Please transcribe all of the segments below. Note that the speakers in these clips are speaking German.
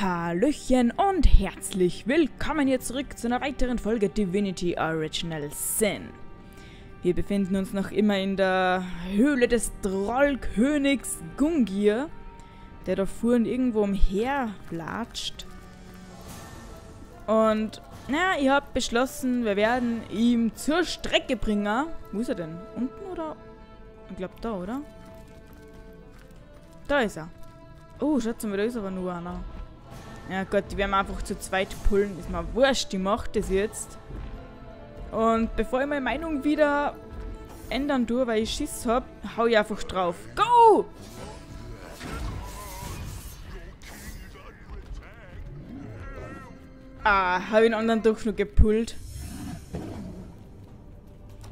Hallöchen und herzlich willkommen hier zurück zu einer weiteren Folge Divinity Original Sin. Wir befinden uns noch immer in der Höhle des Trollkönigs Gungir, der da vorhin irgendwo umherlatscht. Und, naja, ich habe beschlossen, wir werden ihm zur Strecke bringen. Wo ist er denn? Unten oder? Ich glaube da, oder? Da ist er. Oh, mal, da ist aber nur einer. Ja Gott, die werden einfach zu zweit pullen. Ist mir wurscht, die macht das jetzt. Und bevor ich meine Meinung wieder ändern tue, weil ich Schiss habe, hau ich einfach drauf. Go! Ah, habe ich den anderen doch noch gepullt.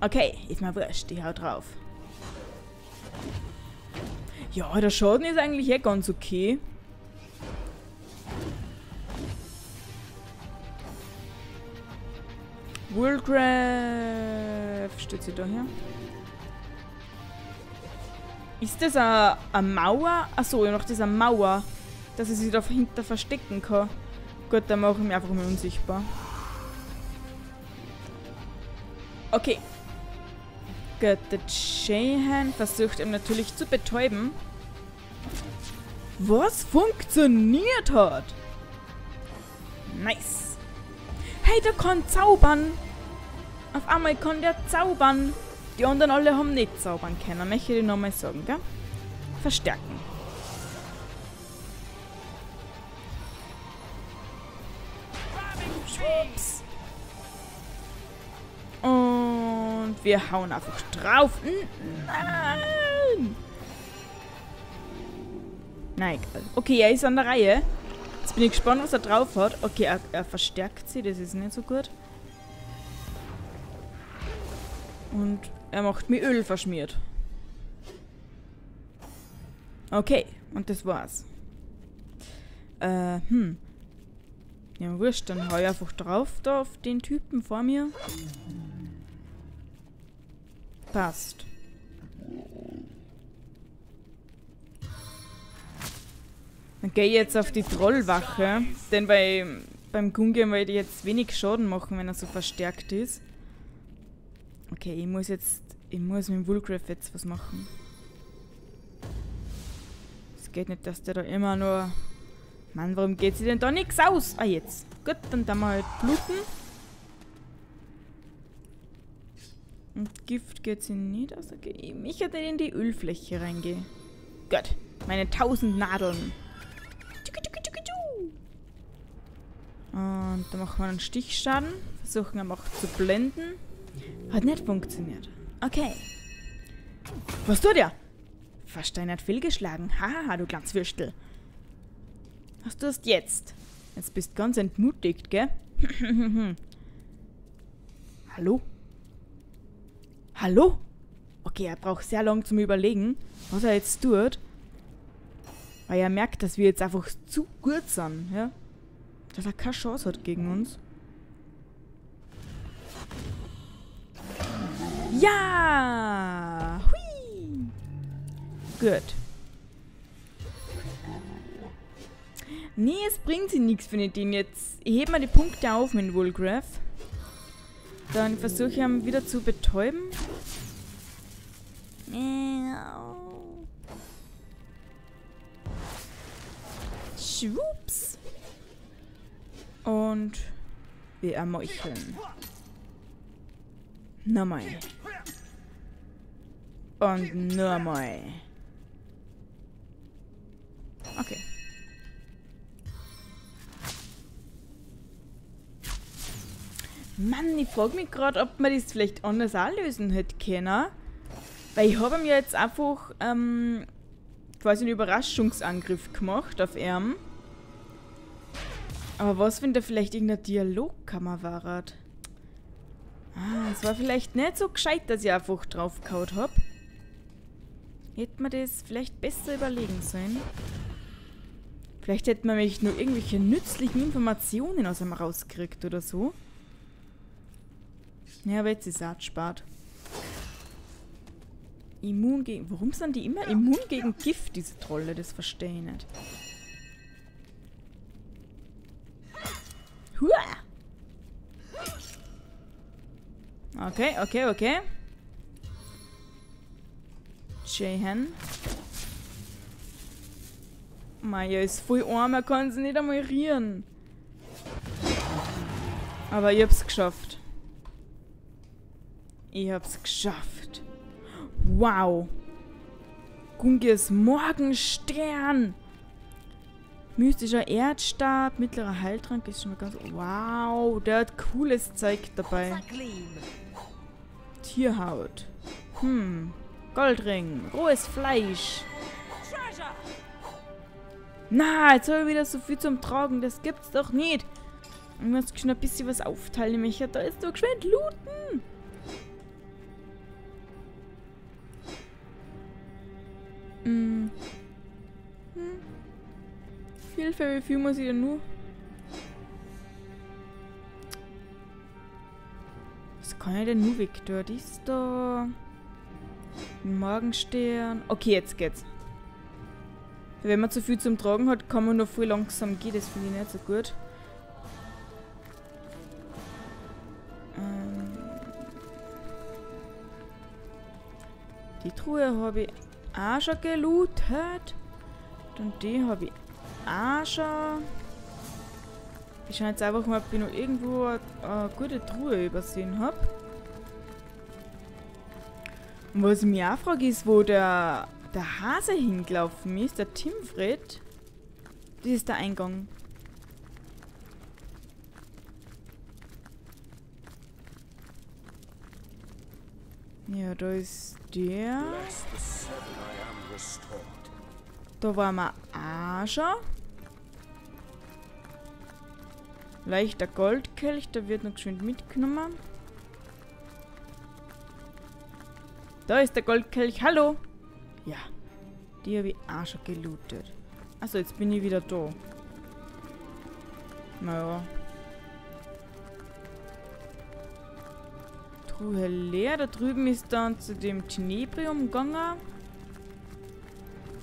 Okay, ist mir wurscht, ich hau drauf. Ja, der Schaden ist eigentlich eh ganz okay. Woolgrave steht sie da hier. Ist das eine Mauer? Achso, ja noch diese Mauer, dass ich sich dahinter verstecken kann. Gut, dann mache ich mich einfach mal unsichtbar. Okay. Gut, der Jahan versucht ihn natürlich zu betäuben. Was funktioniert hat. Nice. Hey, der kann zaubern. Auf einmal kann der zaubern. Die anderen alle haben nicht zaubern können. Möchte ich nochmal sagen, gell? Verstärken. Schwupps. Und wir hauen einfach drauf. Nein! Nein, egal. Okay, er ist an der Reihe. Bin ich gespannt, was er drauf hat. Okay, er, er verstärkt sie, das ist nicht so gut. Und er macht mir Öl verschmiert. Okay, und das war's. Äh, hm. Ja, wurscht, dann hau ich einfach drauf da auf den Typen vor mir. Passt. Dann gehe ich jetzt auf die Trollwache, denn bei, beim Gungem werde ich jetzt wenig Schaden machen, wenn er so verstärkt ist. Okay, ich muss jetzt, ich muss mit dem Woolgrave jetzt was machen. Es geht nicht, dass der da immer nur... Mann, warum geht sie denn da nichts aus? Ah, jetzt. Gut, dann da mal halt bluten. Und Gift geht sie nicht aus. Okay, ich hätte in die Ölfläche reingehe. Gut, meine tausend Nadeln. Und dann machen wir einen Stichschaden. Versuchen ihn auch zu blenden. Hat nicht funktioniert. Okay. Was tut er? Versteinert fehlgeschlagen. Haha, du Glanzwürstel. Was tust jetzt? Jetzt bist ganz entmutigt, gell? Hallo? Hallo? Okay, er braucht sehr lang zum Überlegen, was er jetzt tut. Weil er merkt, dass wir jetzt einfach zu gut sind, ja? Dass er keine Chance hat gegen uns. Ja! Hui! Gut. Nee, es bringt sie nichts, finde ich den jetzt. Ich hebe mal die Punkte auf mit Woolgraph. Dann versuche ich ihn wieder zu betäuben. Schwups. Und wir ermeucheln. Nochmal. Und nochmal. Okay. Mann, ich frage mich gerade, ob man das vielleicht anders auch lösen hätte können. Weil ich habe mir jetzt einfach ähm, quasi einen Überraschungsangriff gemacht auf ihn. Aber was, wenn da vielleicht irgendeine Dialogkammer war? Ah, es war vielleicht nicht so gescheit, dass ich einfach draufgehauen habe. Hätte man das vielleicht besser überlegen sollen. Vielleicht hätte man mich nur irgendwelche nützlichen Informationen aus ihm rausgekriegt oder so. Ja, aber jetzt ist er spart. Immun gegen... Warum sind die immer immun gegen Gift, diese Trolle? Das verstehe ich nicht. Okay, okay, okay. Jahan. Maja ist voll arm, er kann sie nicht einmal rieren. Aber ich hab's geschafft. Ich hab's geschafft. Wow. Gunges Morgenstern. Mystischer Erdstab, mittlerer Heiltrank ist schon mal ganz... Wow, der hat cooles Zeug dabei. Tierhaut. Hm. Goldring. Rohes Fleisch. Na, jetzt habe ich wieder so viel zum Tragen. Das gibt's doch nicht. Ich muss schon ein bisschen was aufteilen. Ich da ist doch geschwind looten. Hilfe, wie viel muss ich denn nur? Was kann ich denn nur weg? Dort ist da. Morgenstern. Okay, jetzt geht's. Wenn man zu viel zum Tragen hat, kann man nur viel langsam gehen. Das finde ich nicht so gut. Ähm die Truhe habe ich auch schon gelootet. Und die habe ich schon. Ich schaue jetzt einfach mal, ob ich noch irgendwo eine, eine gute Truhe übersehen habe. Und was ich mich auch frage, ist, wo der, der Hase hingelaufen ist, der Timfred. Das ist der Eingang. Ja, da ist der. Da waren wir auch schon. Leichter Goldkelch, der wird noch schön mitgenommen. Da ist der Goldkelch. Hallo! Ja, die habe ich auch schon gelootet. Achso, jetzt bin ich wieder da. Naja. Truhe leer. Da drüben ist dann zu dem Tenebrium gegangen.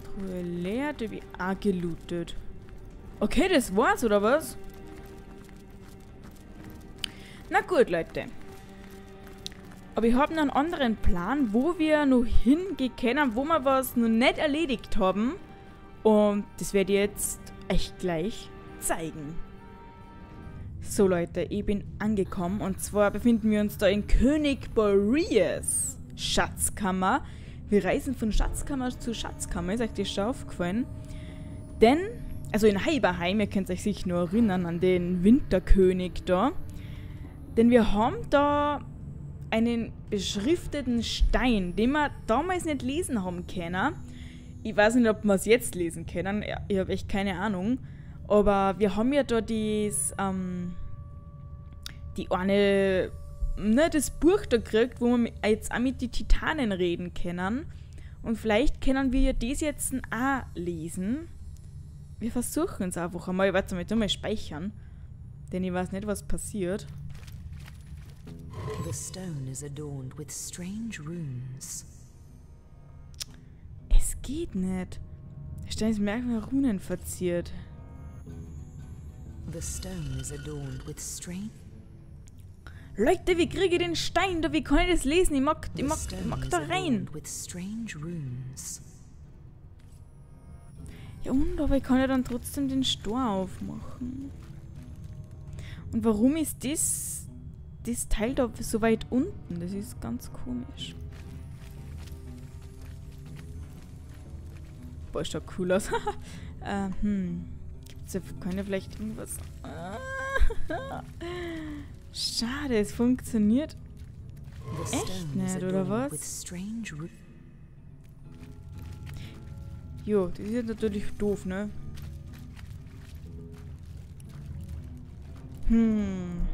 Truhe leer. Die habe ich auch gelootet. Okay, das war's, oder was? Gut, Leute. Aber ich habe noch einen anderen Plan, wo wir noch hingehen können, wo wir was noch nicht erledigt haben. Und das werde ich jetzt euch gleich zeigen. So Leute, ich bin angekommen und zwar befinden wir uns da in König Boreas Schatzkammer. Wir reisen von Schatzkammer zu Schatzkammer, ist euch das schon aufgefallen? Denn, also in Heiberheim, ihr könnt euch sicher nur erinnern an den Winterkönig da. Denn wir haben da einen beschrifteten Stein, den wir damals nicht lesen haben können. Ich weiß nicht, ob wir es jetzt lesen können. Ich habe echt keine Ahnung. Aber wir haben ja da dies, ähm, die eine, ne, das Buch da gekriegt, wo wir jetzt auch mit den Titanen reden können. Und vielleicht können wir ja das jetzt auch lesen. Wir versuchen es einfach einmal. Warte mal, mal speichern. Denn ich weiß nicht, was passiert. The stone is adorned with strange runes. Es geht nicht. Der Stein ist merkwürdig Runen verziert. The stone is adorned with strange Leute, wie kriege ich den Stein da? Wie kann ich das lesen? Ich mag, ich mag, ich mag da rein. Ja und, aber ich kann ja dann trotzdem den Stor aufmachen. Und warum ist das das Teil da so weit unten? Das ist ganz komisch. Boah, ist doch cool aus. äh, hm. Gibt's ja, kann ja vielleicht irgendwas... Schade, es funktioniert echt nicht, oder was? Jo, das ist natürlich doof, ne? Hm.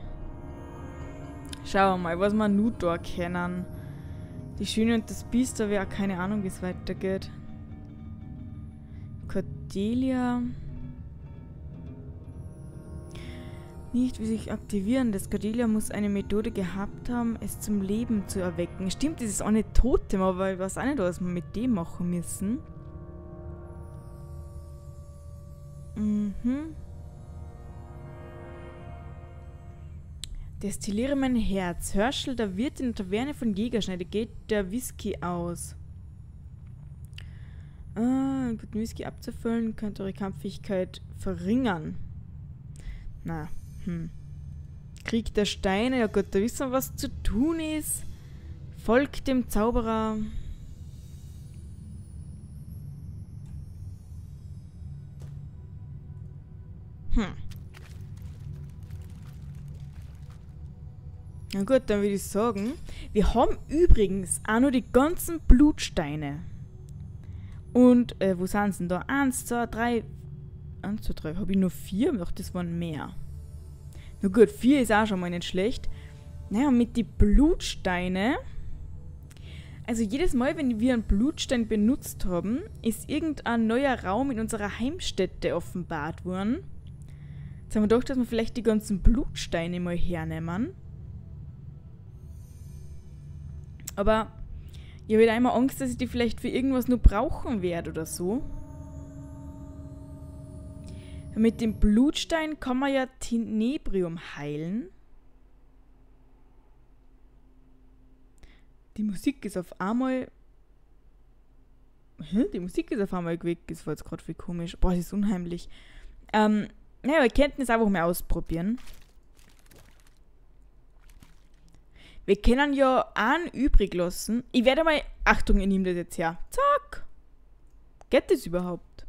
Schauen wir mal, was wir nun da kennen. Die Schöne und das Biest, da wäre keine Ahnung, wie es weitergeht. Cordelia. Nicht wie sich aktivieren. Das Cordelia muss eine Methode gehabt haben, es zum Leben zu erwecken. Stimmt, das ist auch nicht Totem, aber ich weiß auch nicht, was wir mit dem machen müssen. Mhm. Destilliere mein Herz. Hörschel, der Wirt in der Taverne von Jägerschneide. Geht der Whisky aus? Ah, guten Whisky abzufüllen könnte eure Kampffähigkeit verringern. Na, hm. Krieg der Steine. Ja gut, da wissen wir, was zu tun ist. Folgt dem Zauberer. Hm. Na gut, dann würde ich sagen, wir haben übrigens auch nur die ganzen Blutsteine. Und, äh, wo sind sie denn da? Eins, zwei, drei. Eins, zwei, drei. Habe ich nur vier? Ach, das waren mehr. Na gut, vier ist auch schon mal nicht schlecht. Naja, mit den Blutsteine. Also jedes Mal, wenn wir einen Blutstein benutzt haben, ist irgendein neuer Raum in unserer Heimstätte offenbart worden. Jetzt haben wir gedacht, dass wir vielleicht die ganzen Blutsteine mal hernehmen. Aber ich habe immer Angst, dass ich die vielleicht für irgendwas nur brauchen werde oder so. Mit dem Blutstein kann man ja Tenebrium heilen. Die Musik ist auf einmal. Hä? Die Musik ist auf einmal weg. Das war jetzt gerade viel komisch. Boah, das ist unheimlich. Ähm, naja, wir könnten es einfach mal ausprobieren. Wir können ja einen übrig lassen. Ich werde mal. Achtung, ich nehme das jetzt her. Zack. Geht das überhaupt?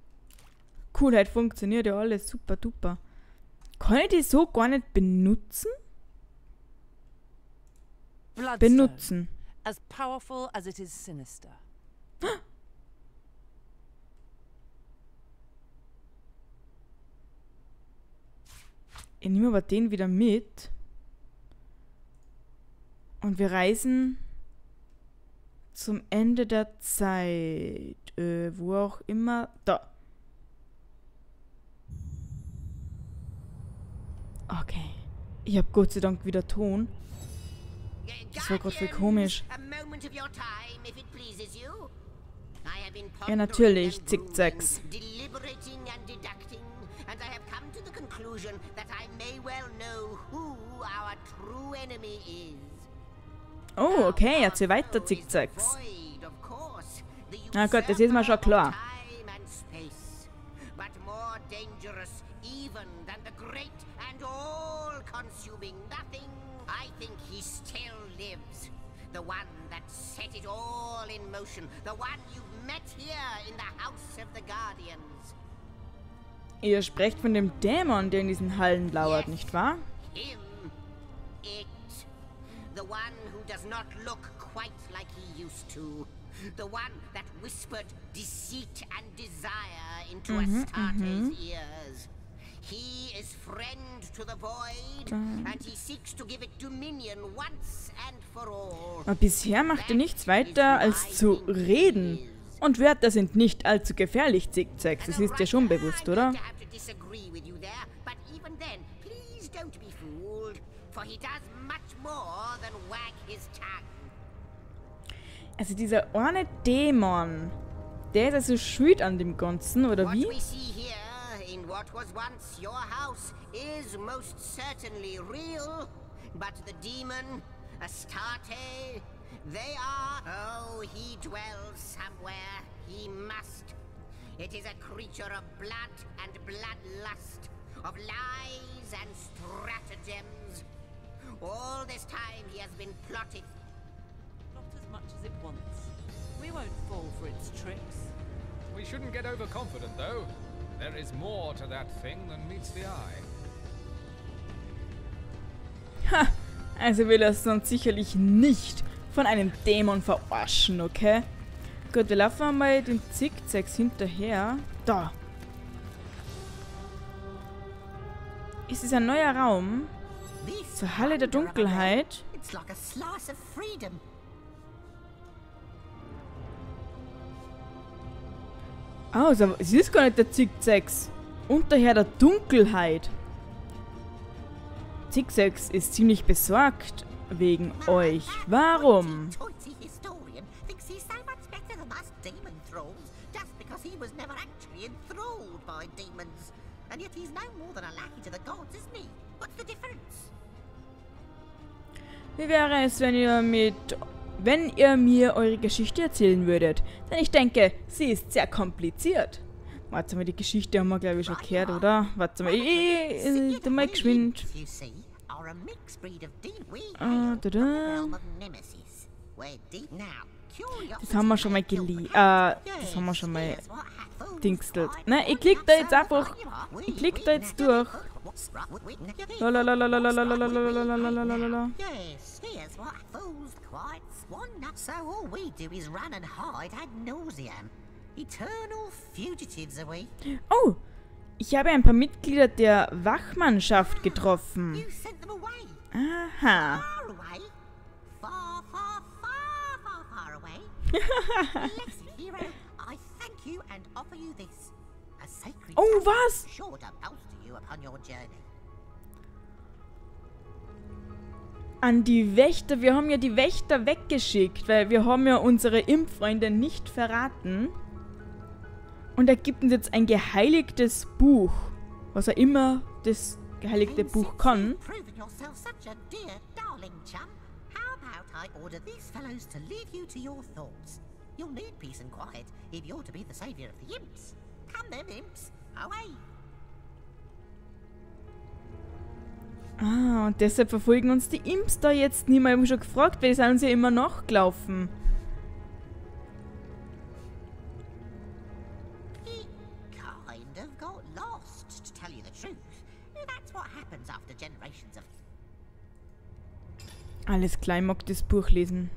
Cool, halt funktioniert ja alles super duper. Kann ich die so gar nicht benutzen? Benutzen. As powerful as it is sinister. Ich nehme aber den wieder mit. Und wir reisen zum Ende der Zeit. Äh, wo auch immer. Da. Okay. Ich habe Gott sei Dank wieder Ton. Das war gerade viel komisch. Ja, natürlich. Zickzacks. and I have come to the conclusion that I may well know who our true enemy is. Oh, okay, erzähl weiter, Zickzacks. Na gut, das ist mir schon klar. the great and all-consuming nothing. I think he still lives. The one that set it all in motion. The one you've met here in the House of the Guardians. Ihr sprecht von dem Dämon, der in diesen Hallen lauert, yes, nicht wahr? Him. It. The one does not look quite like he used to. The one that whispered deceit and desire into mm -hmm, Astarte's mm -hmm. ears. He is friend to the void and he seeks to give it dominion once and for all. Aber bisher macht er nichts weiter als zu reden. Und Wörter sind nicht allzu gefährlich, Zickzacks. Das ist dir schon bewusst, oder? For he does much more than wag his tongue. Also dieser eine Dämon, der ist also schuld an dem Ganzen, oder wie? What we see here in what was once your house is most certainly real, but the demon, Astarte, they are... Oh, he dwells somewhere. He must. It is a creature of blood and bloodlust, of lies and stratagems. All this time he has been plotting much as it wants. We won't fall for its tricks. We shouldn't get overconfident, though. There is more to that thing than meets the eye. Ha! Also wir lassen uns sicherlich nicht von einem Dämon verarschen, okay? Gut, wir laufen mal den Zickzacks hinterher. Da. Ist es ein neuer Raum? Zur Halle der Dunkelheit? Ah, also, es ist gar nicht der Zickzacks. Unterherr der Dunkelheit. Zickzacks ist ziemlich besorgt wegen euch. Warum? And yet he's no more than a lackey to the gods, isn't he? Wie wäre es, wenn ihr mit wenn ihr mir eure Geschichte erzählen würdet? Denn ich denke, sie ist sehr kompliziert. Warte mal, die Geschichte haben wir, glaube ich, schon gehört, oder? Warte mal, ich, ich, ich, mal geschwind. Ah, da, da. Das haben wir schon mal geliebt. Äh, das haben wir schon mal dingstelt. Ne, ich klick da jetzt einfach. Ich klick da jetzt durch. Oh, ich habe ein paar Mitglieder der Wachmannschaft getroffen. Aha. oh, was? You upon your journey. An die Wächter. Wir haben ja die Wächter weggeschickt, weil wir haben ja unsere Impffreunde nicht verraten. Und er gibt uns jetzt ein geheiligtes Buch. Was er immer das geheiligte Buch kann. I order these fellows to leave you to your thoughts? You'll need peace and quiet if you're to be the savior of the imps. Come then, imps, away! Ah, und deshalb verfolgen uns die Imps da jetzt nicht mehr. Ich habe schon gefragt, weil die sind uns ja immer nachgelaufen. Alles klar, ich mag das Buch lesen.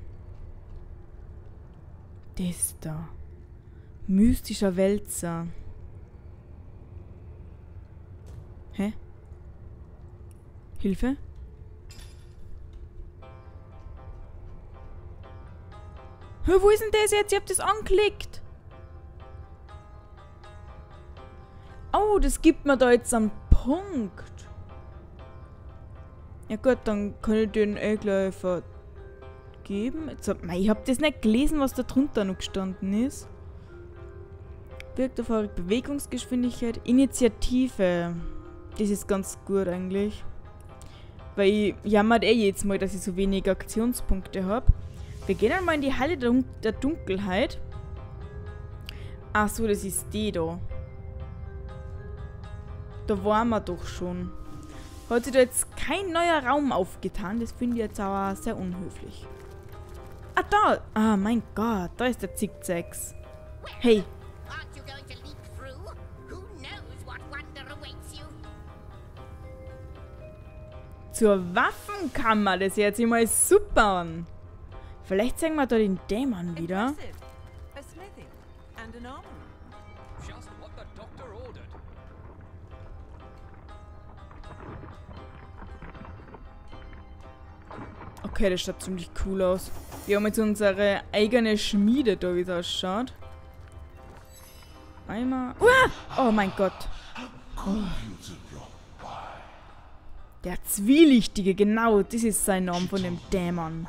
Das da. Mystischer Wälzer. Hä? Hilfe? Hä, wo ist denn das jetzt? Ich hab das angeklickt. Oh, das gibt mir da jetzt einen Punkt. Ja gut, dann kann ich den eh gleich vergeben. Jetzt hab, ich hab das nicht gelesen, was da drunter noch gestanden ist. Birgt auf Bewegungsgeschwindigkeit, Initiative. Das ist ganz gut eigentlich. Weil ich jammert eh jetzt mal, dass ich so wenig Aktionspunkte habe. Wir gehen einmal in die Halle der, Dun der Dunkelheit. Ach so, das ist die da. Da waren wir doch schon. Hat sich da jetzt kein neuer Raum aufgetan. Das finde ich jetzt aber sehr unhöflich. Ah, da! Ah, mein Gott, da ist der Zickzacks. Hey, zur Waffenkammer. Das hört sich mal super an. Vielleicht zeigen wir da den Dämon wieder. Okay, das schaut ziemlich cool aus. Wir haben jetzt unsere eigene Schmiede da, wie es ausschaut. Einmal. Uah! Oh mein Gott. Oh. Der Zwielichtige, genau, das ist sein Name von dem Dämon.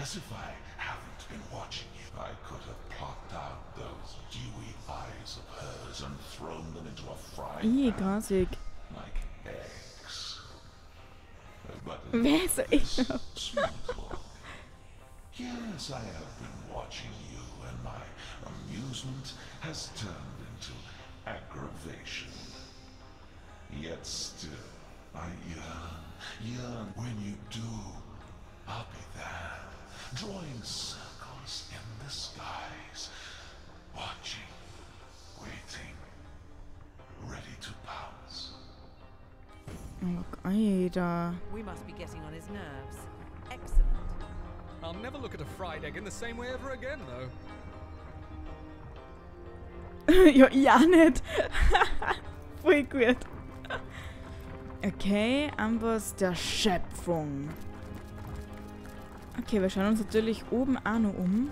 As if I haven't been watching you, I could have plucked out those dewy eyes of hers and thrown them into a frying pan. But Wer ist? Yes, I have been watching you, and my amusement has turned into aggravation. Yet still, I yearn, yearn. When you do, I'll be there, drawing circles in the skies, watching, waiting, ready to pounce. Alter. We must be getting on his nerves. Excellent. I'll never look at a fried egg in the same way ever again, though. ja, ja nicht. Voll gut. Okay, Amboss der Schöpfung. Okay, wir schauen uns natürlich oben auch noch um.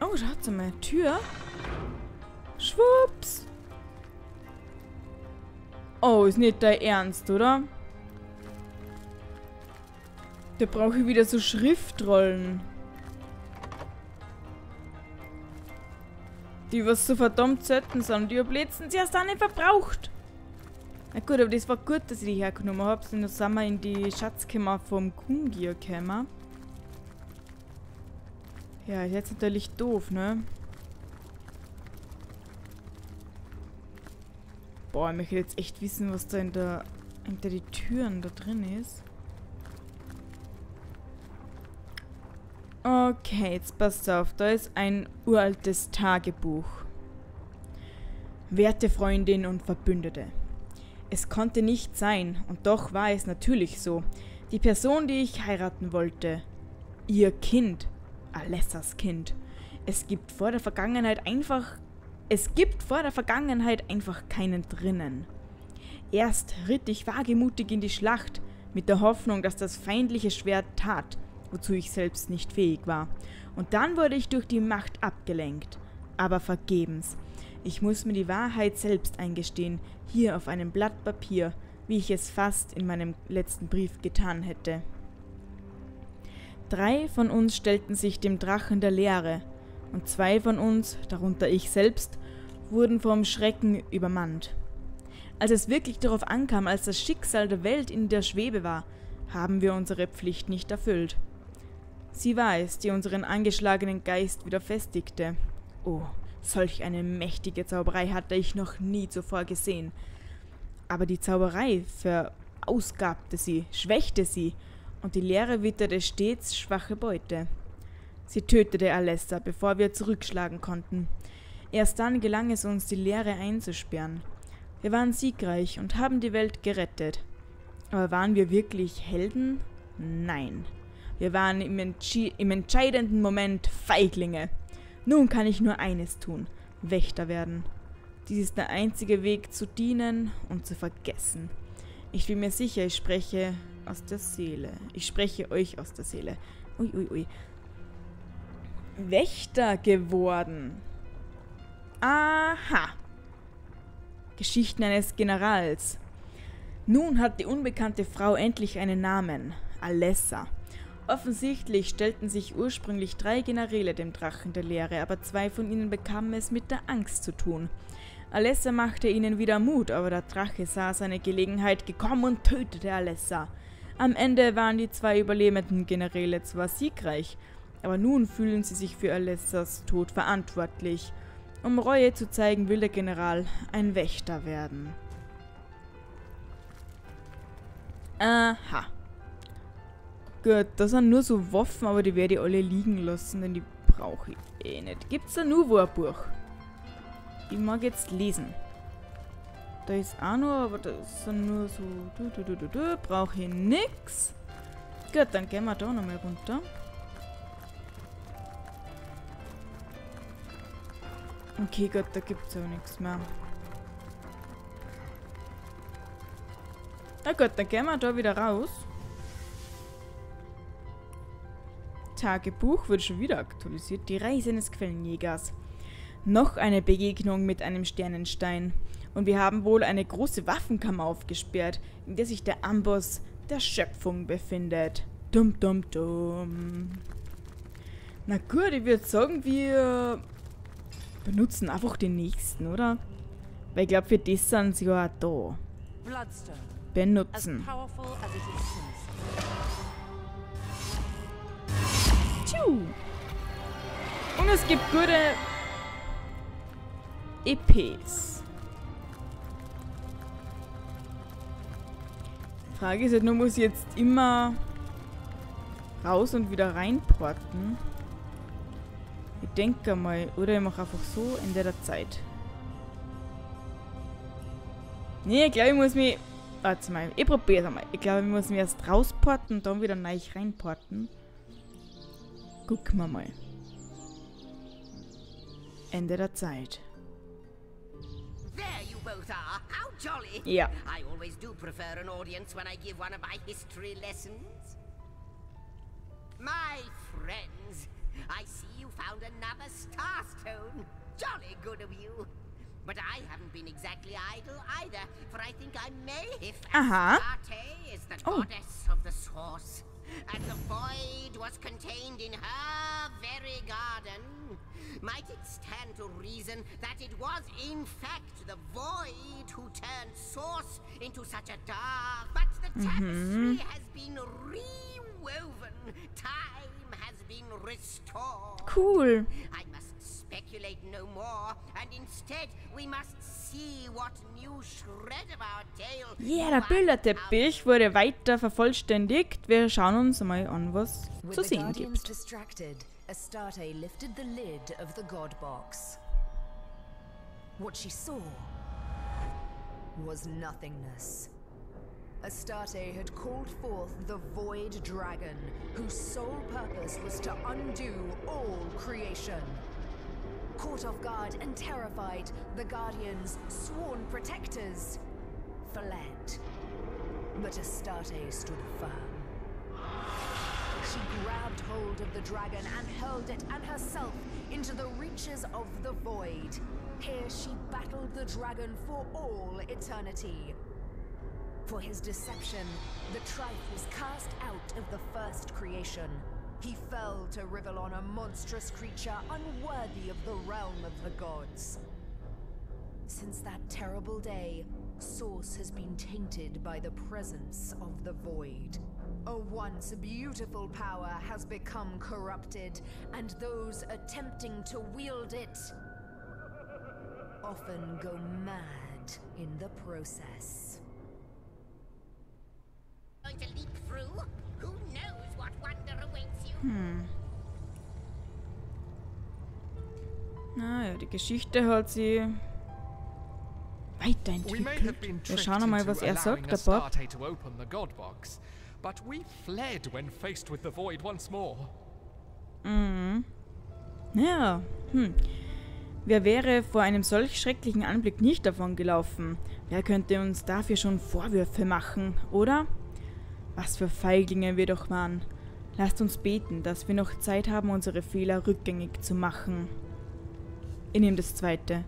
Oh, schaut mal, Tür. Schwupps. Oh, ist nicht dein Ernst, oder? Da brauche ich wieder so Schriftrollen. Die was so verdammt selten sind. Die hab letztens erst nicht verbraucht. Na gut, aber das war gut, dass ich die hergenommen habe. Dann sind wir in die Schatzkammer vom Kungir gekommen. Ja, ist jetzt natürlich doof, ne? Boah, ich möchte jetzt echt wissen, was da in der, hinter die Türen da drin ist. Okay, jetzt passt auf. Da ist ein uraltes Tagebuch. Werte Freundin und Verbündete. Es konnte nicht sein, und doch war es natürlich so. Die Person, die ich heiraten wollte, ihr Kind, Alessas Kind. Es gibt vor der Vergangenheit einfach es gibt vor der Vergangenheit einfach keinen drinnen. Erst ritt ich wagemutig in die Schlacht, mit der Hoffnung, dass das feindliche Schwert tat, wozu ich selbst nicht fähig war. Und dann wurde ich durch die Macht abgelenkt. Aber vergebens. Ich muss mir die Wahrheit selbst eingestehen, hier auf einem Blatt Papier, wie ich es fast in meinem letzten Brief getan hätte. Drei von uns stellten sich dem Drachen der Lehre, und zwei von uns, darunter ich selbst, wurden vom Schrecken übermannt. Als es wirklich darauf ankam, als das Schicksal der Welt in der Schwebe war, haben wir unsere Pflicht nicht erfüllt. Sie war es, die unseren angeschlagenen Geist wieder festigte. Oh, solch eine mächtige Zauberei hatte ich noch nie zuvor gesehen. Aber die Zauberei verausgabte sie, schwächte sie, und die Lehre witterte stets schwache Beute. Sie tötete Alessa, bevor wir zurückschlagen konnten. Erst dann gelang es uns, die Leere einzusperren. Wir waren siegreich und haben die Welt gerettet. Aber waren wir wirklich Helden? Nein. Wir waren im, im entscheidenden Moment Feiglinge. Nun kann ich nur eines tun: Wächter werden. Dies ist der einzige Weg zu dienen und zu vergessen. Ich bin mir sicher, ich spreche aus der Seele. Ich spreche euch aus der Seele. Ui, ui, ui. Wächter geworden. Aha. Geschichten eines Generals. Nun hat die unbekannte Frau endlich einen Namen. Alessa. Offensichtlich stellten sich ursprünglich drei Generäle dem Drachen der Lehre, aber zwei von ihnen bekamen es mit der Angst zu tun. Alessa machte ihnen wieder Mut, aber der Drache sah seine Gelegenheit gekommen und tötete Alessa. Am Ende waren die zwei überlebenden Generäle zwar siegreich, aber nun fühlen sie sich für Alessas Tod verantwortlich. Um Reue zu zeigen, will der General ein Wächter werden. Aha. Gut, das sind nur so Waffen, aber die werde ich alle liegen lassen, denn die brauche ich eh nicht. Gibt's da nur wo ein Buch? Ich mag jetzt lesen. Da ist auch noch, aber das sind nur so... Brauche ich nix. Gut, dann gehen wir da nochmal runter. Okay, Gott, da gibt's auch nichts mehr. Na gut, dann gehen wir da wieder raus. Tagebuch wird schon wieder aktualisiert. Die Reise eines Quellenjägers. Noch eine Begegnung mit einem Sternenstein. Und wir haben wohl eine große Waffenkammer aufgesperrt, in der sich der Amboss der Schöpfung befindet. Dum dum dum. Na gut, ich würde sagen, wir benutzen einfach den nächsten, oder? Weil ich glaube, für das sind sie ja da. Benutzen. Tschu. Und es gibt gute EPs. Frage ist halt nur, muss ich jetzt immer raus und wieder reinporten? Ich denke mal, oder ich mache einfach so in der Zeit. Nee, ich glaube, ich muss mich... Warte mal, ich probiere es einmal. Ich glaube, ich muss mich erst rausporten und dann wieder neu reinporten. Gucken wir mal. Ende der Zeit. There you both are. How jolly. Ja. I always do prefer an audience when I give one of my history lessons. My friends, I see you found another starstone. Jolly good of you. But I haven't been exactly idle either, for I think I may if uh-huh. Aha. Astarte is the Oh. goddess of the source. And the void was contained in her very garden. Might it stand to reason that it was in fact the void who turned source into such a dark but the mm-hmm. tapestry has been rewoven. Time has been restored. Cool. I must speculate no more, and instead we must see what new shred of our tale. Yeah, der Bilderteppich wurde weiter vervollständigt. Wir schauen uns mal an, was With zu sehen gibt. Astarte lifted the lid of the God Box. What she saw was nothingness. Astarte had called forth the Void Dragon, whose sole purpose was to undo all creation. Caught off guard and terrified, the Guardians, sworn protectors, fled. But Astarte stood firm. She grabbed hold of the dragon and hurled it and herself into the reaches of the void. Here she battled the dragon for all eternity. For his deception, the Trife was cast out of the first creation. He fell to Rivellon, a monstrous creature unworthy of the realm of the gods. Since that terrible day, Source has been tainted by the presence of the Void. A once beautiful power has become corrupted, and those attempting to wield it often go mad in the process. You? Naja, die Geschichte hat sie weiterentwickelt. Wir schauen into was er sagt, der Bob. But we fled when faced with the void once more. Ja, hm. Wer wäre vor einem solch schrecklichen Anblick nicht davon gelaufen? Wer könnte uns dafür schon Vorwürfe machen, oder? Was für Feiglinge wir doch waren. Lasst uns beten, dass wir noch Zeit haben, unsere Fehler rückgängig zu machen. Ich nehme das zweite.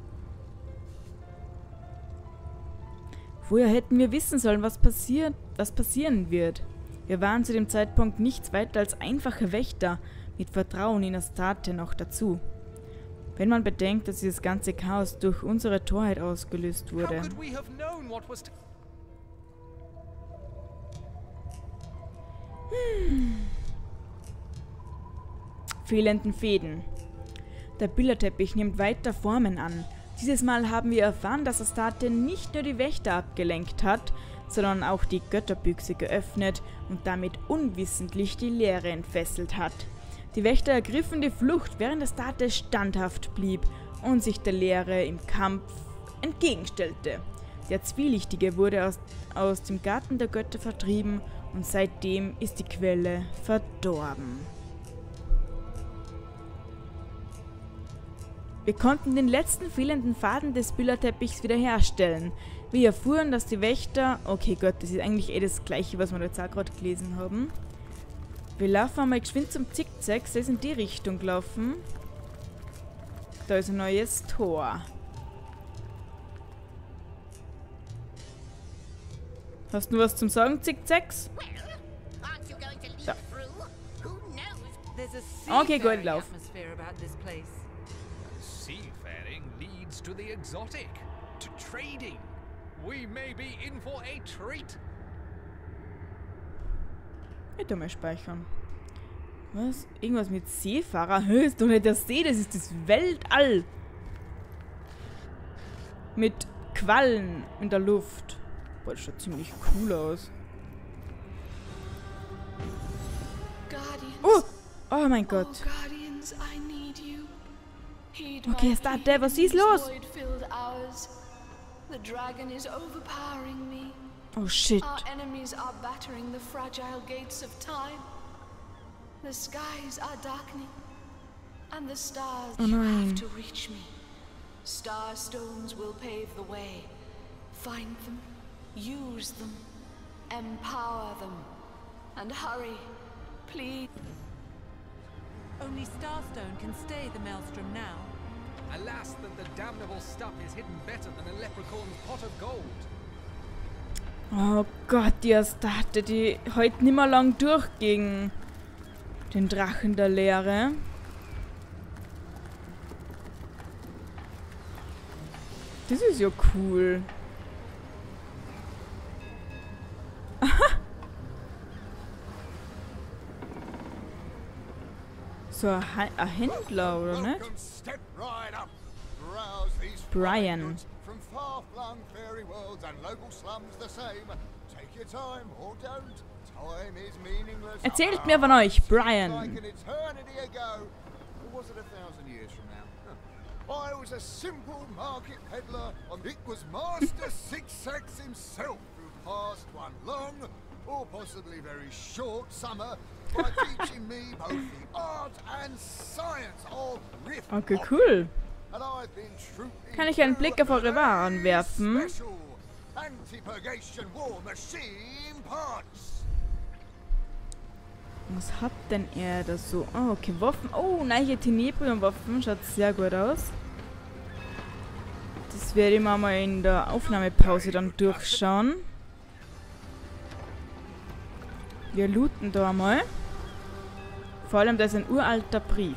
Woher hätten wir wissen sollen, was passiert, was passieren wird? Wir waren zu dem Zeitpunkt nichts weiter als einfache Wächter, mit Vertrauen in Astarte noch dazu. Wenn man bedenkt, dass dieses ganze Chaos durch unsere Torheit ausgelöst How wurde. could we have known what was to fehlenden Fäden. Der Bilderteppich nimmt weiter Formen an. Dieses Mal haben wir erfahren, dass Astarte nicht nur die Wächter abgelenkt hat, sondern auch die Götterbüchse geöffnet und damit unwissentlich die Leere entfesselt hat. Die Wächter ergriffen die Flucht, während Astarte standhaft blieb und sich der Leere im Kampf entgegenstellte. Der Zwielichtige wurde aus, aus dem Garten der Götter vertrieben und seitdem ist die Quelle verdorben. Wir konnten den letzten fehlenden Faden des Bilderteppichs wiederherstellen. Wir erfuhren, dass die Wächter... Okay, Gott, das ist eigentlich eh das gleiche, was wir jetzt auch gerade gelesen haben. Wir laufen einmal geschwind zum Zickzack. Das ist in die Richtung gelaufen. Da ist ein neues Tor. Hast du was zum Sagen, Zickzacks? Ja. Okay, seafaring Lauf. Seafaring leads to the exotic, to trading. We may be in for a treat. Ich tu mal speichern. Was? Irgendwas mit Seefahrer? Hö, ist doch nicht der See, das ist das Weltall. Mit Quallen in der Luft. Boah, das schaut ziemlich cool aus. Oh! Oh mein Oh, Gott. Okay, ist da der? Was ist los? void-filled hours. The dragon is overpowering me. Oh shit. Our enemies are battering the fragile gates of time. The skies are darkening, and the stars Oh nein. have to reach me. Star stones will pave the way. Find them, use them, empower them, and hurry, please. Only Starstone can stay the Maelstrom now. Alas, that the damnable stuff is hidden better than a leprechaun's pot of gold. Oh Gott, die Astarte, die heute nimmer lang durch gegen den Drachen der Leere. Das ist ja cool. So ein, Ha- ein Händler, oder nicht? Welcome, step right up. Browse these Brian. fine goods From far-flung fairy worlds and local slums the same. Take your time or don't. Time is meaningless. Erzählt mir von euch, Brian. I was a simple market peddler, and it was Master Six Sacks himself who passed one long, or possibly very short summer by teaching me both the art and science of riff. Okay, cool. Kann ich einen Blick auf eure Waren werfen? Was hat denn er da so? Oh, okay, Waffen. Oh, neue Tenebrium-Waffen. Schaut sehr gut aus. Das werde ich mal in der Aufnahmepause dann durchschauen. Wir looten da mal. Vor allem, da ist ein uralter Brief.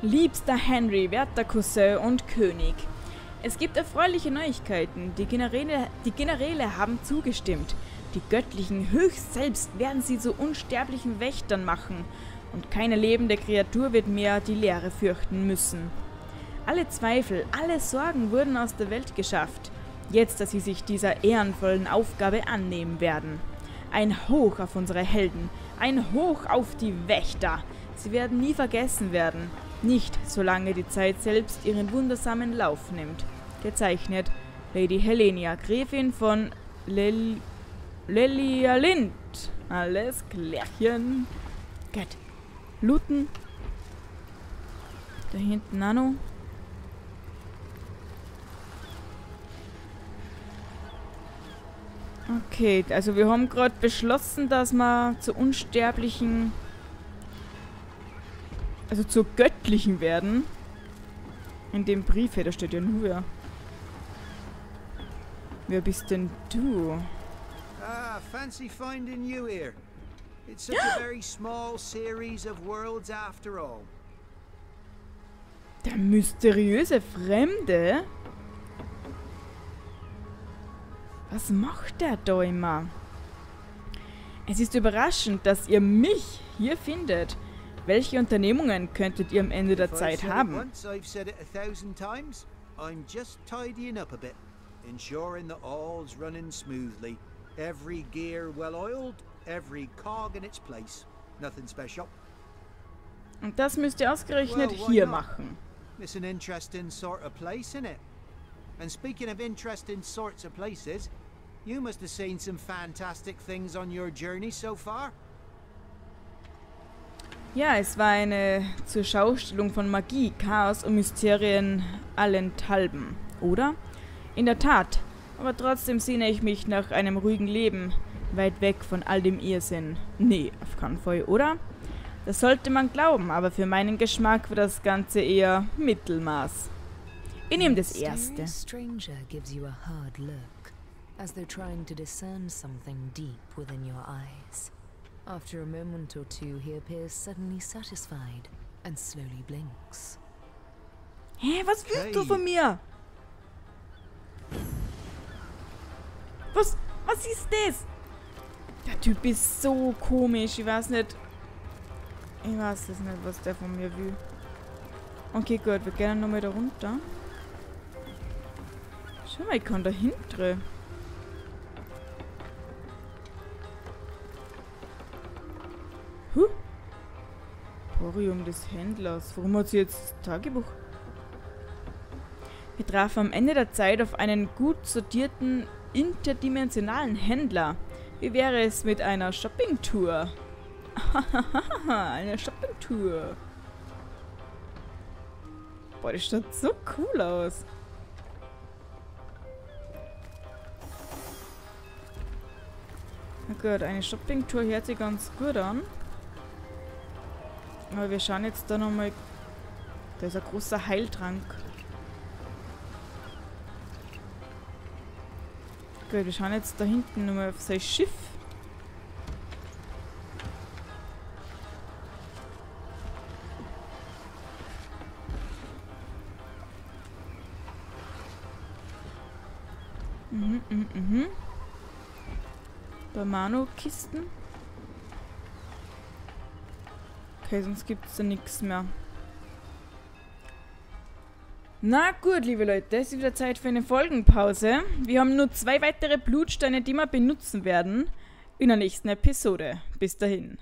Liebster Henry, werter Cousin und König. Es gibt erfreuliche Neuigkeiten. Die Generäle, die Generäle haben zugestimmt. Die Göttlichen höchst selbst werden sie zu unsterblichen Wächtern machen. Und keine lebende Kreatur wird mehr die Leere fürchten müssen. Alle Zweifel, alle Sorgen wurden aus der Welt geschafft. Jetzt, dass sie sich dieser ehrenvollen Aufgabe annehmen werden. Ein Hoch auf unsere Helden, ein Hoch auf die Wächter. Sie werden nie vergessen werden. Nicht, solange die Zeit selbst ihren wundersamen Lauf nimmt. Gezeichnet Lady Helenia, Gräfin von Lel Lelia Lind. Alles klärchen. Gut. Looten. Da hinten Nano. Okay, also wir haben gerade beschlossen, dass wir zu unsterblichen, also zu göttlichen werden. In dem Brief hier, da steht ja nur wer. Wer bist denn du? Ah, fancy finding you here. It's such a very small series of worlds after all. Der mysteriöse Fremde? Was macht der da immer? Es ist überraschend, dass ihr mich hier findet. Welche Unternehmungen könntet ihr am Ende der Zeit haben? I'm just tidying up a bit, ensuring that all's running smoothly. Every gear well oiled, every cog in its place. Nothing special. Und das müsst ihr ausgerechnet Well, hier not? machen. It's an interesting sort of place, isn't it? And speaking of interesting sorts of places, you must have seen some fantastic things on your journey so far. Ja, es war eine Zurschaustellung von Magie, Chaos und Mysterien allenthalben, oder? In der Tat, aber trotzdem sehne ich mich nach einem ruhigen Leben, weit weg von all dem Irrsinn. Nee, auf keinen Fall, oder? Das sollte man glauben, aber für meinen Geschmack wird das Ganze eher Mittelmaß. Ich nehme das erste. Stranger gives you a hard look, as though trying to discern something deep within your eyes. After a moment or two, he appears suddenly satisfied and slowly blinks. Hä, was willst du Hey. von mir? Was, was ist das? Der Typ ist so komisch, ich weiß nicht. Ich weiß das nicht, was der von mir will. Okay, gut, wir gehen nochmal da runter. Schau mal, ich kann da hinten. Porium des Händlers. Warum hat sie jetzt Tagebuch? Wir trafen am Ende der Zeit auf einen gut sortierten, interdimensionalen Händler. Wie wäre es mit einer Shoppingtour? eine Shoppingtour. Boah, das schaut so cool aus. Na gut, eine Shoppingtour hört sich ganz gut an. Aber wir schauen jetzt da nochmal Da ist ein großer Heiltrank. Gut, wir schauen jetzt da hinten nochmal auf sein Schiff. Mhm, mhm, mhm. Mano-Kisten. Okay, sonst gibt es da nichts mehr. Na gut, liebe Leute, es ist wieder Zeit für eine Folgenpause. Wir haben nur zwei weitere Blutsteine, die wir benutzen werden in der nächsten Episode. Bis dahin.